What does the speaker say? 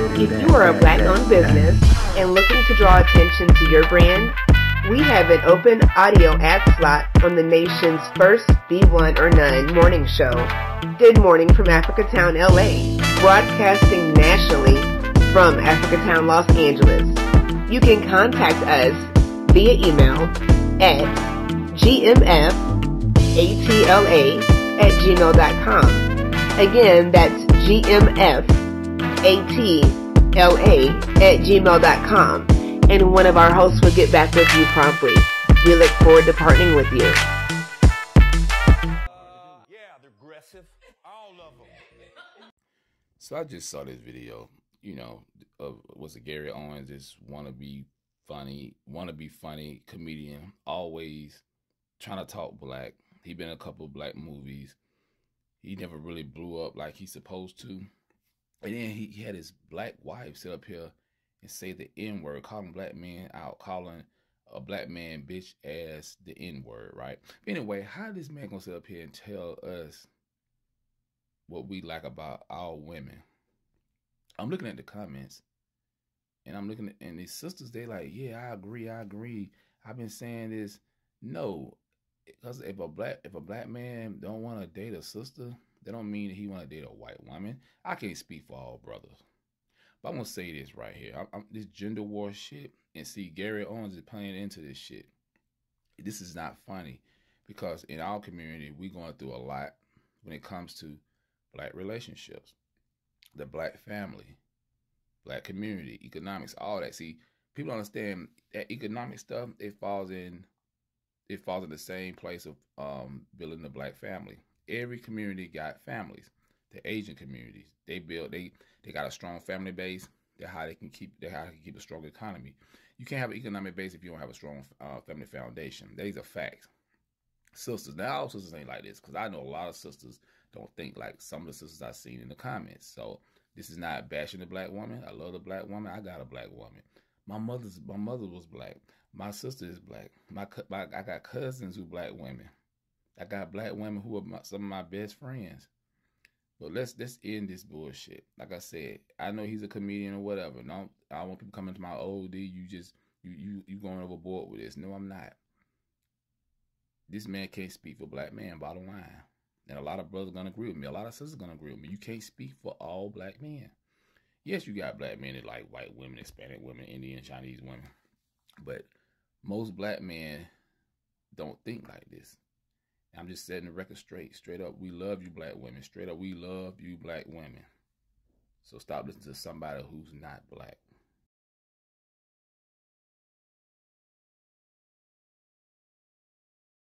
If you are a black owned business and looking to draw attention to your brand, we have an open audio ad slot on the nation's first B1 or None morning show, Good Morning from Africatown, LA, broadcasting nationally from Africatown, Los Angeles. You can contact us via email at gmfatla at gmail.com. Again, that's gmfatla at gmail.com. And one of our hosts will get back with you promptly. We look forward to partnering with you. Yeah, they're aggressive. All of them. So I just saw this video, you know, of was it Gary Owens, this wanna be funny, wanna be funny comedian, always trying to talk black. He been in a couple of black movies. He never really blew up like he's supposed to. And then he, he had his black wife sit up here and say the N word, calling black men out, calling a black man bitch ass the N word, right? Anyway, how this man gonna sit up here and tell us what we like about our women? I'm looking at the comments and I'm looking at and these sisters, they like, yeah, I agree, I agree. I've been saying this. No, because if a black if a black man don't want to date a sister, that don't mean that he want to date a white woman. I can't speak for all brothers, but I'm gonna say this right here. I'm, I'm, this gender war shit, and see Gary Owens is playing into this shit. This is not funny because in our community we're going through a lot when it comes to black relationships, the black family, black community, economics, all that. See, people understand that economic stuff. It falls in it falls in the same place of um, building the black family. Every community got families. The Asian communities, they build they they got a strong family base. They're how they can keep they how they can keep a strong economy. You can't have an economic base if you don't have a strong uh, family foundation. These are facts. Sisters, now all sisters ain't like this because I know a lot of sisters don't think like some of the sisters I've seen in the comments. So this is not bashing the black woman. I love the black woman. I got a black woman. My mother's my mother was black. My sister is black. My, my I got cousins who black women. I got black women who are my, some of my best friends. But let's let's end this bullshit. Like I said, I know he's a comedian or whatever. No, I don't want people coming to my OD. You just you you you going overboard with this. No, I'm not. This man can't speak for black man. Bottom line, and a lot of brothers gonna agree with me. A lot of sisters gonna agree with me. You can't speak for all black men. Yes, you got black men that like white women, Hispanic women, Indian, Chinese women, but most black men don't think like this. I'm just setting the record straight. Straight up, we love you, black women. Straight up, we love you, black women. So stop listening to somebody who's not black.